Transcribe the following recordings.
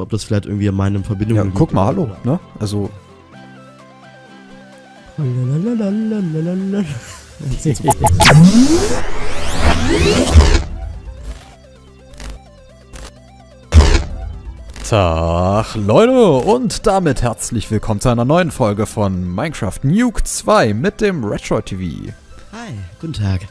ob das vielleicht irgendwie an meinen Verbindungen Ja, guck mal, hallo, ne? Also. Tag, Leute, und damit herzlich willkommen zu einer neuen Folge von Minecraft Nuke 2 mit dem Retro TV. Hi, guten Tag.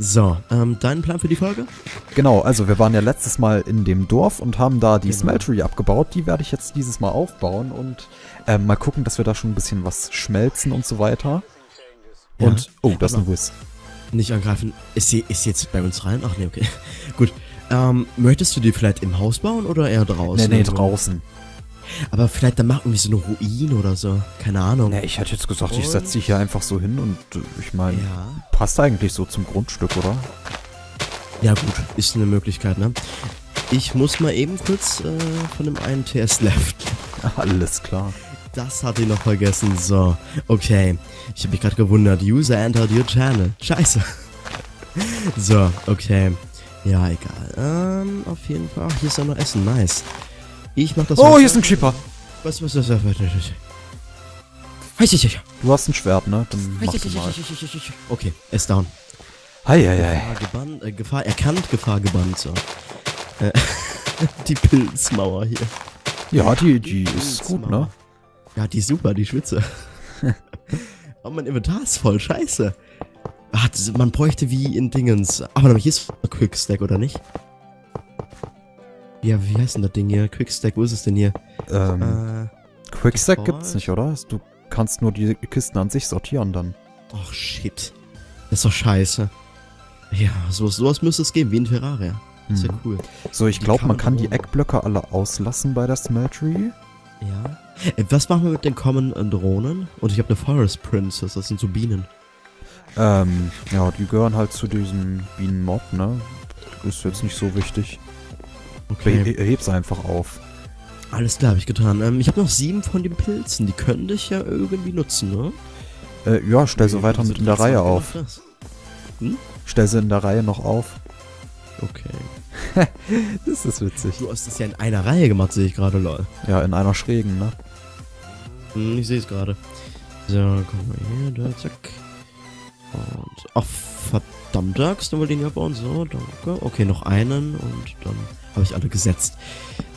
So, ähm, dein Plan für die Folge? Genau, also wir waren ja letztes Mal in dem Dorf und haben da die Genau. Smeltery abgebaut. Die werde ich jetzt dieses Mal aufbauen und ähm, mal gucken, dass wir da schon ein bisschen was schmelzen und so weiter. Ja. Und, oh, das ist ein Aber- Wiz. Nicht angreifen. Ist sie, ist jetzt bei uns rein? Ach nee, okay. Gut. Ähm, möchtest du die vielleicht im Haus bauen oder eher draußen? Nee, nee, Also- draußen. Aber vielleicht dann machen wir so eine Ruine oder so. Keine Ahnung. Nee, ich hätte jetzt gesagt, ich Und- setze dich hier einfach so hin und äh, ich meine, Ja. passt eigentlich so zum Grundstück, oder? Ja gut, ist eine Möglichkeit, ne? Ich muss mal eben kurz äh, von dem einen TS Left. Alles klar. Das hatte ich noch vergessen. So, okay. Ich habe mich gerade gewundert. User entered your channel. Scheiße. so, okay. Ja, egal. Ähm, auf jeden Fall. Ach, hier ist ja noch Essen. Nice. Ich mach das Oh, hier ist ein Creeper. Was, was, was, was, was, was, was. Du hast ein Schwert, ne? Dann mach du mal. Okay, er ist down. Heieiei. Gefahr gebannt, äh, Gefahr erkannt, Gefahr gebannt, so. Äh, die Pilzmauer hier. Ja, die, die ist gut, ne? Ja, die ist super, die Schwitze. Aber mein Inventar ist voll, scheiße. Ach, man bräuchte wie in Dingens. Aber hier ist Quickstack, oder nicht? Ja, wie heißt denn das Ding hier? Quickstack, wo ist es denn hier? Ähm, Äh, Quickstack gibt's nicht, oder? Du kannst nur die Kisten an sich sortieren dann. ach shit. Das ist doch scheiße. Ja, sowas, sowas müsste es geben, wie in Terraria. Das ist ja Mhm. cool. So, ich glaube, man kann die? Eckblöcke alle auslassen bei der Smeltery. Ja. Äh, was machen wir mit den Common äh, Drohnen? Und ich habe eine Forest Princess, das sind so Bienen. Ähm, ja, die gehören halt zu diesem Bienenmob, ne? Ist jetzt nicht so wichtig. Okay. Be heb's einfach auf. Alles klar, habe ich getan. Ähm, ich habe noch sieben von den Pilzen, die könnte ich ja irgendwie nutzen, ne? Äh, ja, stell sie weiter mit in der Reihe auf. das? Stell sie in der Reihe noch auf. Okay. Das ist witzig. Du hast das ja in einer Reihe gemacht, sehe ich gerade, lol. Ja, in einer schrägen, ne? Hm, ich sehe es gerade. So, guck mal hier, da, zack. Und, ach, verdammt, Axt, dann wollte ich ihn ja bauen. So, danke. Okay, noch einen und dann habe ich alle gesetzt.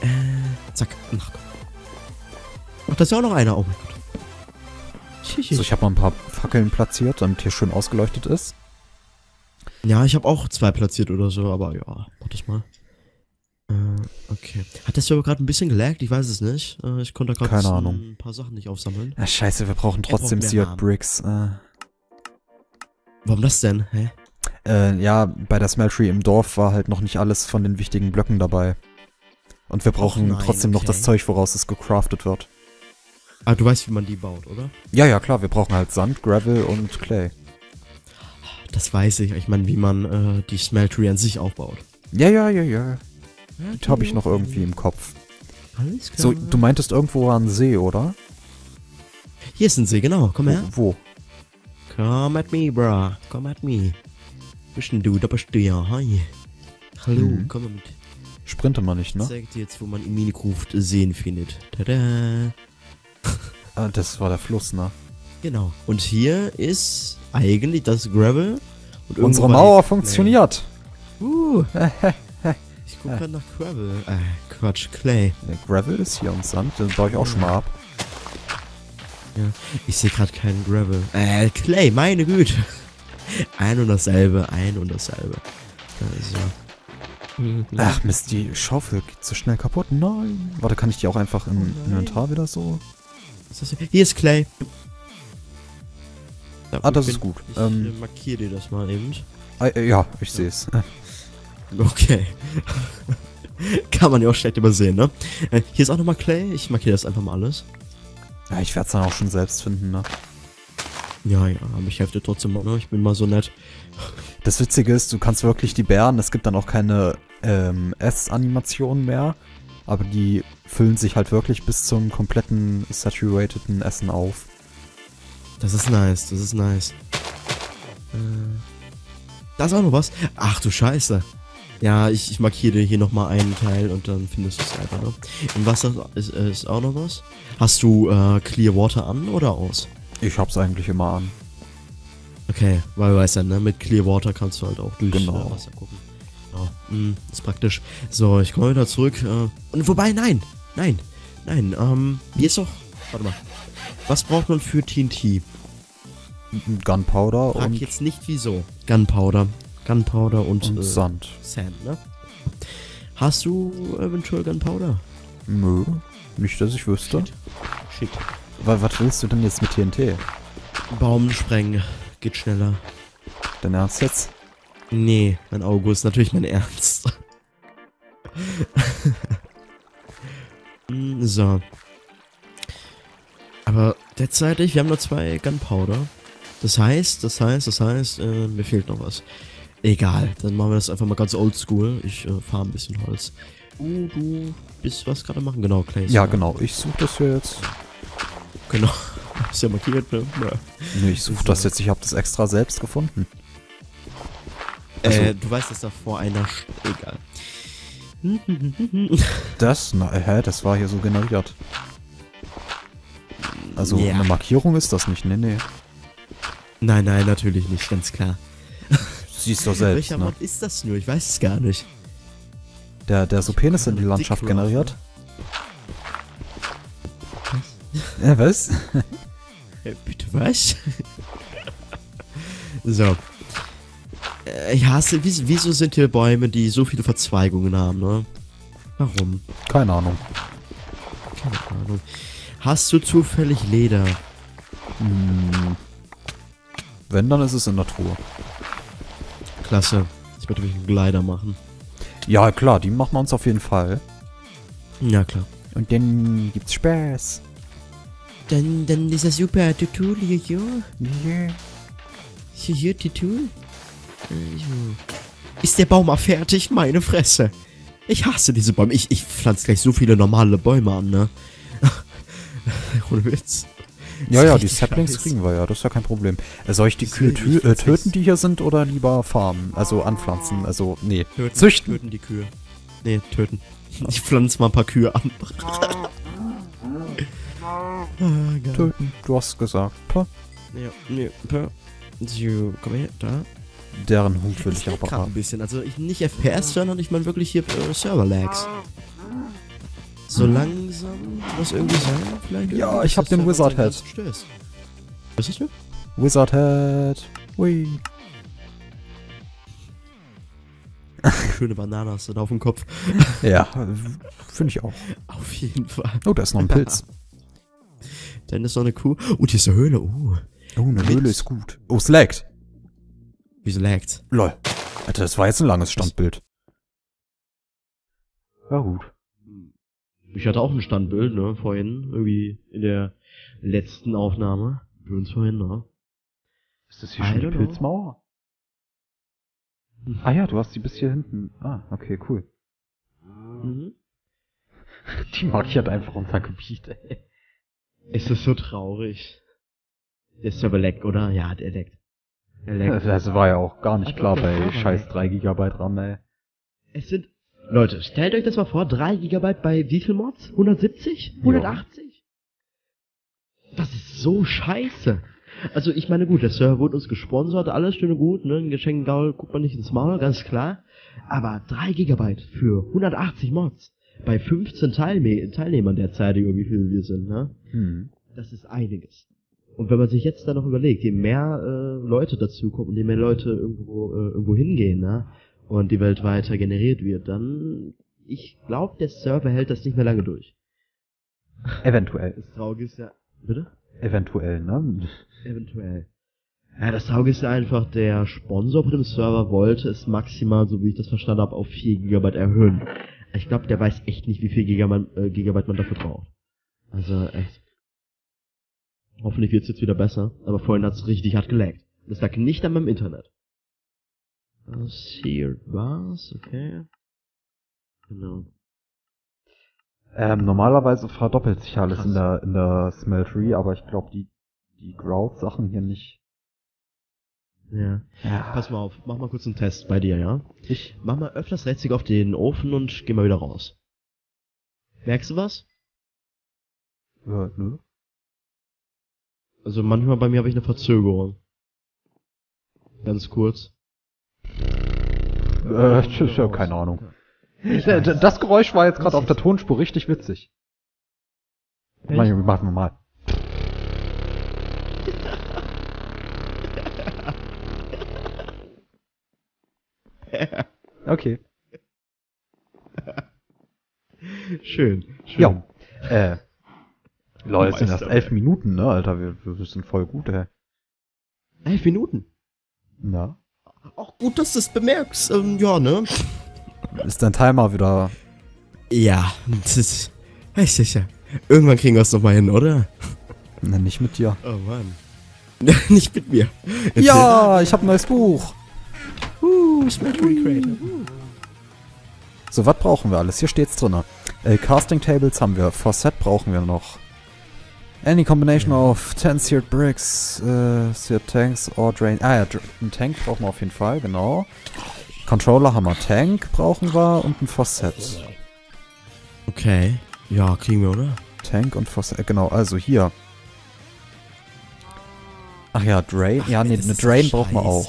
Äh, zack. Ach. Ach, da ist ja auch noch einer. Oh mein Gott. So, ich habe mal ein paar Fackeln platziert, damit hier schön ausgeleuchtet ist. Ja, ich habe auch zwei platziert oder so, aber ja, warte ich mal. Äh, okay. Hat das Server gerade ein bisschen gelaggt? Ich weiß es nicht. Äh, ich konnte gerade Keine ein paar Sachen nicht aufsammeln. Ja, scheiße, wir brauchen trotzdem Rahmen. Bricks. Äh, Warum das denn? Hä? Äh, ja, bei der Smeltery im Dorf war halt noch nicht alles von den wichtigen Blöcken dabei. Und wir brauchen nein, trotzdem noch das okay. Zeug, woraus es gecraftet wird. Ah, du weißt, wie man die baut, oder? Ja, ja, klar, wir brauchen halt Sand, Gravel und Clay. Das weiß ich. Ich meine, wie man äh, die Smeltery an sich aufbaut. Ja, ja, ja, ja. Das habe ich noch irgendwie im Kopf. Alles klar. So, du meintest irgendwo war ein See, oder? Hier ist ein See, genau. Komm her. Wo? Come at me, bruh. Come at me. Bist denn du? Da bist du ja. Hi. Hallo, Mhm. komm mal mit. Sprinte man nicht, Ich ne? zeig dir jetzt, wo man im Minecraft Seen findet. Tada. Ah, das war der Fluss, ne? Genau. Und hier ist eigentlich das Gravel. Und Unsere Mauer funktioniert. Uh. ich guck grad nach Gravel. Äh, Quatsch, Clay. Ja, Gravel ist hier und Sand, den baue ich auch schon mal ab. Ich sehe gerade keinen Gravel. Äh, Clay, meine Güte. Ein und dasselbe, ein und dasselbe. Also. Ach Mist, die Schaufel geht so schnell kaputt. Nein. Warte, kann ich die auch einfach im nein. Inventar wieder so? Hier? Ist Clay. Ja, Ah, das ist gut. Ich Ähm, äh, markiere dir das mal eben. Ah, äh, ja, ich sehe es. Okay. Kann man ja auch schlecht übersehen, ne? Äh, hier ist auch nochmal Clay. Ich markiere das einfach mal alles. Ja, ich werde es dann auch schon selbst finden, ne? Ja, ja, aber ich helfe dir trotzdem mal, ne? Ich bin mal so nett. Das Witzige ist, du kannst wirklich die Bären, es gibt dann auch keine ähm, Ess-Animationen mehr, aber die füllen sich halt wirklich bis zum kompletten saturateden Essen auf. Das ist nice, das ist nice. Äh, da ist auch noch was. Ach du Scheiße. Ja, ich, ich markiere dir hier nochmal einen Teil und dann findest du es selber, ne? Im Wasser ist, ist auch noch was. Hast du äh, Clear Water an oder aus? Ich hab's eigentlich immer an. Okay, weil du weißt ja, ne? Mit Clear Water kannst du halt auch durch Genau. äh, Wasser gucken. Ja, mh, ist praktisch. So, ich komme wieder zurück. Äh, und wobei, nein, nein, nein, ähm, hier ist doch. Warte mal. Was braucht man für TNT? Gunpowder Frag und, jetzt nicht wieso. Gunpowder. Gunpowder und, und äh, Sand. Sand, ne? Hast du eventuell Gunpowder? Nö, nicht, dass ich wüsste. Shit. Shit. Wa- Was willst du denn jetzt mit TNT? Baum sprengen. Geht schneller. Dein Ernst jetzt? Nee, mein August, natürlich mein Ernst. So. Aber derzeitig, wir haben nur zwei Gunpowder. Das heißt, das heißt, das heißt, äh, mir fehlt noch was. Egal, dann machen wir das einfach mal ganz oldschool. Ich äh, fahre ein bisschen Holz. Uh, du bist was gerade machen? Genau, Clay. Ja, genau. Ich suche das hier jetzt. Genau. Ist ja markiert, ne? Ja. Nee, ich suche das jetzt. Ich habe das extra selbst gefunden. äh, Also- du weißt, dass da vor einer... St Egal. Das? Na, hä? Das war hier so generiert. Also Ja. eine Markierung ist das nicht. Nee, nee. Nein, nein, natürlich nicht, ganz klar. Siehst doch selbst, Welcher ne? Mod ist das nur? Ich weiß es gar nicht. Der, der so Penis in die Landschaft generiert. Ja, was? Äh, bitte was? so. Äh, ich hasse, wieso, sind hier Bäume, die so viele Verzweigungen haben, ne? Warum? Keine Ahnung. Keine Ahnung. Hast du zufällig Leder? Hm. Wenn, dann ist es in der Truhe. Klasse. Ich werde mich einen Glider machen. Ja, klar, die machen wir uns auf jeden Fall. Ja, klar. Und dann gibt's Spaß. Dann, dann dieser super Tutul, jojo. Yeah. Jojo, Tutul. Äh, jo. Ist der Baum mal fertig? Meine Fresse. Ich hasse diese Bäume. Ich, ich pflanze gleich so viele normale Bäume an, ne? Ohne Witz. Ja, ja, die Saplings kriegen wir ja, das ist ja kein Problem. Äh, soll ich die Kühe tü äh, töten, die hier sind, oder lieber farmen? Also anpflanzen, also, nee. Töten, Züchten. Töten die Kühe. Nee, töten. Ich pflanze mal ein paar Kühe an. ah. Töten, du hast gesagt. Puh. Ja, nee, pa- so, komm her, da. Deren Hut will ich aber grad ein haben. bisschen, also ich, nicht FPS, sondern ich meine wirklich hier äh, Server-Lags. So langsam muss irgendwie sein, vielleicht. Ja, ich hab den Wizard Head. Was ist das? Wizard Head. Hui. Schöne Banane hast du da auf dem Kopf. Ja, finde ich auch. Auf jeden Fall. Oh, da ist noch ein Pilz. Dann ist noch eine Kuh. Oh, die ist eine Höhle. Oh, Oh, eine Mit- Höhle ist gut. Oh, es laggt. wieso laggt? Lol. Alter, das war jetzt ein langes Standbild. Ja, gut. Ich hatte auch ein Standbild, ne, vorhin. Irgendwie in der letzten Aufnahme. Für uns vorhin, ne? Ist das hier schon die Pilzmauer? Ah ja, du hast die bis hier hinten. Ah, okay, cool. Mhm. Die markiert einfach unser Gebiet, ey. Ist das so traurig? Der Server leckt, oder? Ja, der leckt. Er leckt. Das war ja auch gar nicht Ach, klar doch, bei scheiß nicht. 3 GB RAM, ey. Es sind. Leute, stellt euch das mal vor, 3 GB bei wie viel Mods? 170? 180? Das ist so scheiße. Also ich meine gut, der Server wurde uns gesponsert, alles schön und gut, ne? Ein Geschenk Gaul guckt man nicht ins Maul, ganz klar. Aber 3 GB für 180 Mods bei 15 Teilne Teilnehmern derzeit, über wie viel wir sind, ne? Hm. Das ist einiges. Und wenn man sich jetzt dann noch überlegt, je mehr äh, Leute dazukommen und je mehr Leute irgendwo, äh, irgendwo hingehen, ne? Und die Welt weiter generiert wird, dann, ich glaube, der Server hält das nicht mehr lange durch. Eventuell. Das Traurige ist ja, bitte? Eventuell, ne? Eventuell. Ja, das Traurige ist ja einfach, der Sponsor von dem Server wollte es maximal, so wie ich das verstanden habe, auf 4 GB erhöhen. Ich glaube, der weiß echt nicht, wie viel Gigabyte, äh, Gigabyte man dafür braucht. Also, echt. Hoffentlich wird's jetzt wieder besser, aber vorhin hat's richtig hart gelaggt. Das lag nicht an meinem Internet. Das hier war's, okay. Genau. Ähm, normalerweise verdoppelt sich alles Krass. in der, in der Smeltery, aber ich glaube, die, die Grout-Sachen hier nicht. Ja. Ja. Pass mal auf, mach mal kurz einen Test bei dir, ja? Ich? Mach mal öfters Rechtsklick auf den Ofen und geh mal wieder raus. Merkst du was? Äh, nö. Also manchmal bei mir habe ich eine Verzögerung. Ganz kurz. Äh, tsch, tsch, keine Ahnung. Äh, Das Geräusch war jetzt gerade auf der Tonspur richtig witzig. Mann, Machen wir mal. Okay. Schön. schön. Ja. Äh. Leute, es sind erst elf Minuten, ne, Alter? Wir, wir sind voll gut, ey. Elf Minuten. Na? Auch gut, dass du es bemerkst. Ähm, ja, ne? Ist dein Timer wieder. Ja, das ist... Sicher. Irgendwann kriegen wir es noch mal hin, oder? Ne, nicht mit dir. Oh Mann. Nicht mit mir. Erzähl. Ja, ich habe ein neues Buch. Uh, Smeltery Creator. So, was brauchen wir alles? Hier steht's drin. Äh, Casting Tables haben wir. For Set brauchen wir noch. Any combination of 10 seared bricks, äh, seared tanks or drain. Ah ja, einen Tank brauchen wir auf jeden Fall, genau. Controller haben wir. Tank brauchen wir und ein Fosset. Okay. Ja, kriegen wir, oder? Tank und Fosset, äh, genau. Also hier. Ach ja, Drain. ja, nee, eine Drain brauchen wir auch.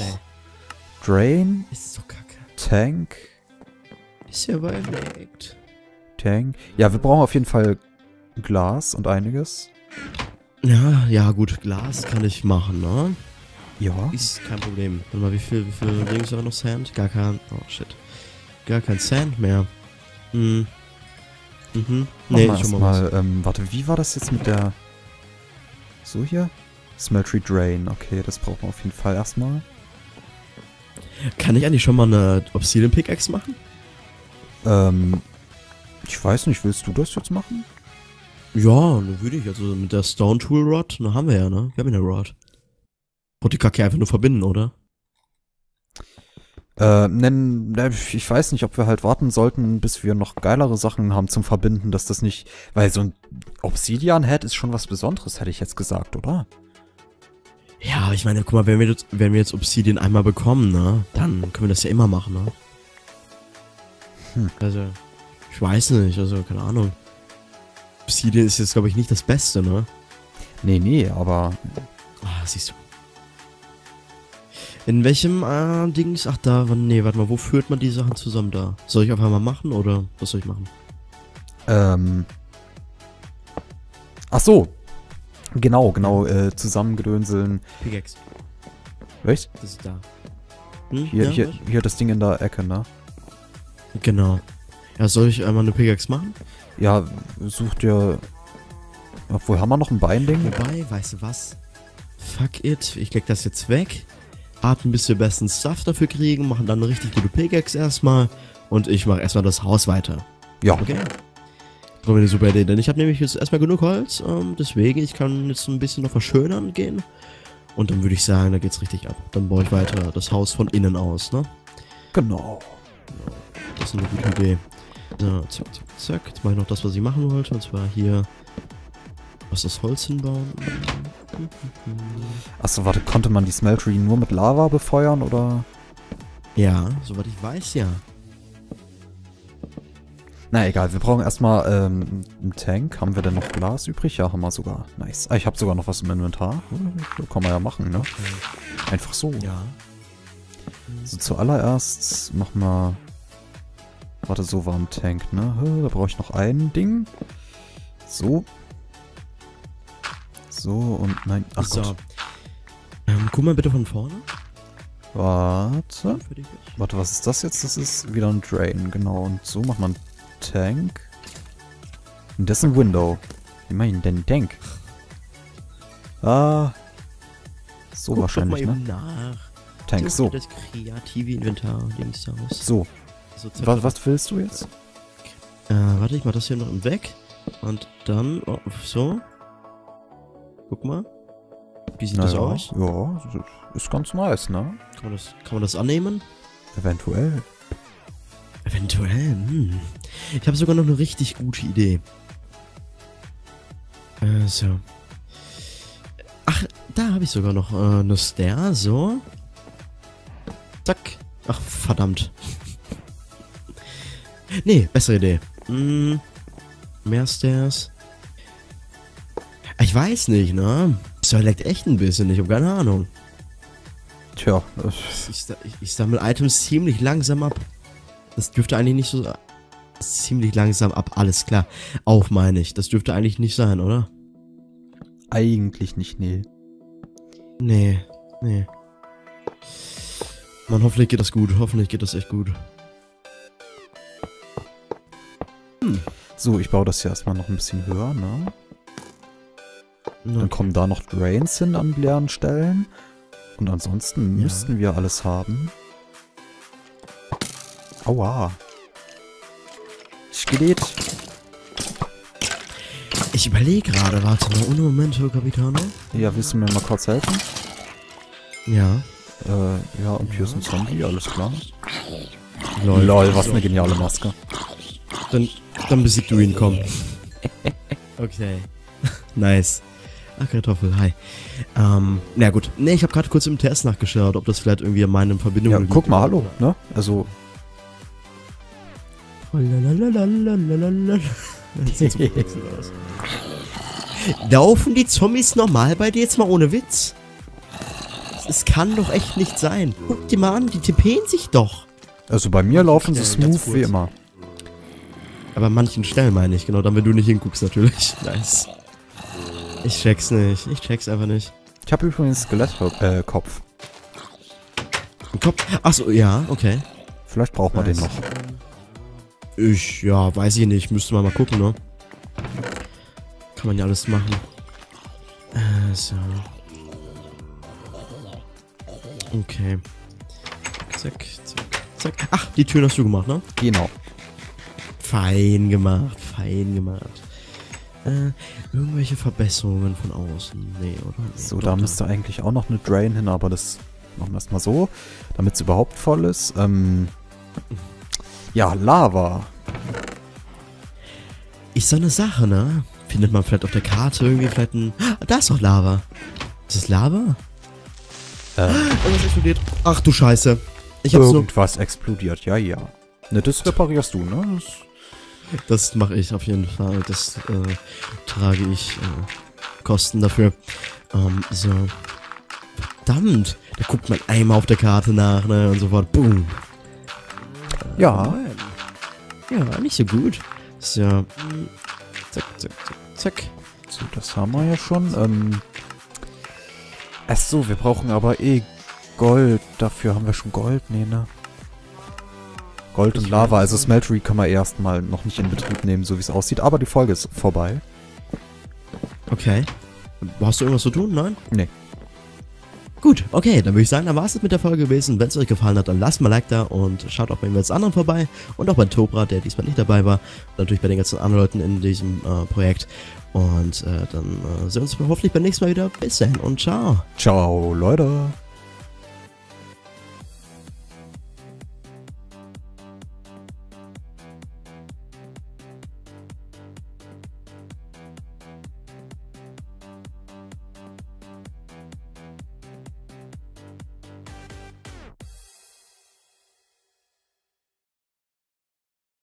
Drain, Ist so kacke. Tank, Ist ja überlegt. Tank. Ja, wir brauchen auf jeden Fall Glas und einiges. Ja, ja, gut. Glas kann ich machen, ne? Ja. Ist kein Problem. Warte mal, wie viel, wie viel Dings haben wir noch Sand? Gar kein. Oh shit. Gar kein Sand mehr. Hm. Mhm. Nee, Nee, mal ich mal erstmal, ähm, warte, wie war das jetzt mit der... So hier? Smeltery Drain, okay, das brauchen wir auf jeden Fall erstmal. Kann ich eigentlich schon mal eine Obsidian Pickaxe machen? Ähm, ich weiß nicht, willst du das jetzt machen? Ja, dann würde ich. Also mit der Stone Tool Rod, na haben wir ja, ne? Wir haben ja eine Rod. Und die Kacke einfach nur verbinden, oder? Äh, nennen, ne, ich weiß nicht, ob wir halt warten sollten, bis wir noch geilere Sachen haben zum Verbinden, dass das nicht, weil so ein Obsidian-Head ist schon was Besonderes, hätte ich jetzt gesagt, oder? Ja, ich meine, guck mal, wenn wir jetzt, wenn wir jetzt Obsidian einmal bekommen, ne? Dann können wir das ja immer machen, ne? Hm. Also, ich weiß nicht, also keine Ahnung. Obsidian ist jetzt, glaube ich, nicht das Beste, ne? Nee, nee, aber Ah, siehst du. In welchem äh, Dings? Ach da, nee, warte mal, wo führt man die Sachen zusammen da? Soll ich einfach mal machen oder was soll ich machen? Ähm. Ach so. Genau, genau, äh, zusammengedönseln. Pickaxe, Echt? das ist da. Hm? Hier, ja, hier, was? hier das Ding in der Ecke, ne? Genau. Ja, soll ich einmal eine Pickaxe machen? Ja, such dir. Obwohl, haben wir noch ein Binding? Wobei, weißt du was? Fuck it, ich leg das jetzt weg. Warten, bis wir besten Stuff dafür kriegen, machen dann eine richtig gute Pickaxe erstmal. Und ich mache erstmal das Haus weiter. Ja. Okay. Das war eine super Idee, denn ich habe nämlich jetzt erstmal genug Holz. Ähm, deswegen, ich kann jetzt ein bisschen noch verschönern gehen. Und dann würde ich sagen, da geht's richtig ab. Dann baue ich weiter das Haus von innen aus, ne? Genau. Das ist eine gute Idee. So, zack, zack, zack. Jetzt mache ich noch das, was ich machen wollte. Und zwar hier was das Holz hinbauen. Achso, warte, konnte man die Smeltery nur mit Lava befeuern oder? Ja, soweit ich weiß, ja. Na egal, wir brauchen erstmal ähm, einen Tank. Haben wir denn noch Glas übrig? Ja, haben wir sogar. Nice. Ah, ich habe sogar noch was im Inventar. Hm, kann man ja machen, ne? Einfach so. Ja. So, zuallererst machen wir... Warte, so war ein Tank, ne? Da brauche ich noch ein Ding. So. So und nein. Ach so. Gott. Ähm, guck mal bitte von vorne. Warte. Warte, was ist das jetzt? Das ist wieder ein Drain, genau. Und so macht man Tank. Und das ist ein Window. Wie mach ich denn den Tank? Ah. So Guck wahrscheinlich, doch mal ne? eben nach. Tank, so. Das kreative Inventar Dings da aus. So. So, zack, Was, was willst du jetzt? Äh, warte, ich mach das hier noch im Weg. Und dann, oh, so. Guck mal. Wie sieht das Naja, aus? Ja, das ist ganz nice, ne? Kann man das, kann man das annehmen? Eventuell. Eventuell, hm. Ich habe sogar noch eine richtig gute Idee. Äh, so. Ach, da habe ich sogar noch äh, eine Stair, so. Zack. Ach, verdammt. nee, bessere Idee. Hm, mehr Stairs. Ich weiß nicht, ne? Das leckt echt ein bisschen. Ich habe keine Ahnung. Tja, das Ich, ich, ich sammle Items ziemlich langsam ab. Das dürfte eigentlich nicht so... Ziemlich langsam ab, alles klar. Auf meine ich. Das dürfte eigentlich nicht sein, oder? eigentlich nicht, nee. Nee, nee. Mann, hoffentlich geht das gut. Hoffentlich geht das echt gut. So, ich baue das hier erstmal noch ein bisschen höher, ne? Dann Okay. kommen da noch Drains hin an leeren Stellen. Und ansonsten Ja. müssten wir alles haben. Aua. Geht. Ich überlege gerade, warte mal, ohne Momento, Capitano. Ja, willst du mir mal kurz helfen? Ja. Äh, ja, und hier ist ein Zombie, alles klar. Lol. Lol, was eine geniale Maske. Dann, dann besiegt du ihn, komm. okay. nice. Ach, Kartoffel, hi. Ähm, na gut. Nee, ich habe gerade kurz im Test nachgeschaut, ob das vielleicht irgendwie an meinen Verbindungen Ja, guck mal, hallo, ne? Also. Das sieht so verwechselt aus. Laufen die Zombies normal bei dir jetzt mal ohne Witz? Es kann doch echt nicht sein. Guck dir mal an, die tippen sich doch. also bei mir laufen sie smooth wie immer. Aber an manchen Stellen meine ich, genau, dann wenn du nicht hinguckst natürlich. Nice. Ich check's nicht. Ich check's einfach nicht. Ich habe übrigens Skelettkopf. Äh, Kopf. Kopf. Achso, ja, okay. Vielleicht braucht man Nice. den noch. Ich, ja, weiß ich nicht. Müsste man mal gucken, ne? Kann man ja alles machen. Äh, so. Okay. Zack, zack, zack. Ach, die Türen hast du gemacht, ne? Genau. Fein gemacht, fein gemacht. Äh, irgendwelche Verbesserungen von außen? Nee, oder? Nee, So, da müsste eigentlich auch noch eine Drain hin, aber das machen wir erstmal so, damit es überhaupt voll ist. Ähm, ja, Lava. Ist so eine Sache, ne? Findet man vielleicht auf der Karte irgendwie vielleicht ein... Ah, Da ist doch Lava. Ist das Lava? Äh, Irgendwas explodiert. Ach du Scheiße. Ich hab's nur... irgendwas explodiert, ja, ja. Ne, das reparierst du, ne? Das, Das mache ich auf jeden Fall. Das äh, trage ich äh, Kosten dafür. Ähm, so. Verdammt. Da guckt man einmal auf der Karte nach, ne? Und sofort, boom. ja, Ja, nicht so gut. So. mm, Zack, zack, zack, zack. so, das haben wir ja schon. Ähm, ach so, wir brauchen aber eh Gold. Dafür haben wir schon Gold, nee, ne? Gold und Lava, also. Smeltery kann man erstmal noch nicht in Betrieb nehmen, so wie es aussieht. Aber die Folge ist vorbei. Okay. Hast du irgendwas zu tun? Nein? Nee. Gut, okay, dann würde ich sagen, dann war es mit der Folge gewesen. Wenn es euch gefallen hat, dann lasst mal ein Like da und schaut auch bei den anderen vorbei. Und auch bei Tobra, der diesmal nicht dabei war. Und natürlich bei den ganzen anderen Leuten in diesem äh, Projekt. Und äh, dann äh, sehen wir uns hoffentlich beim nächsten Mal wieder. Bis dahin und ciao. Ciao, Leute.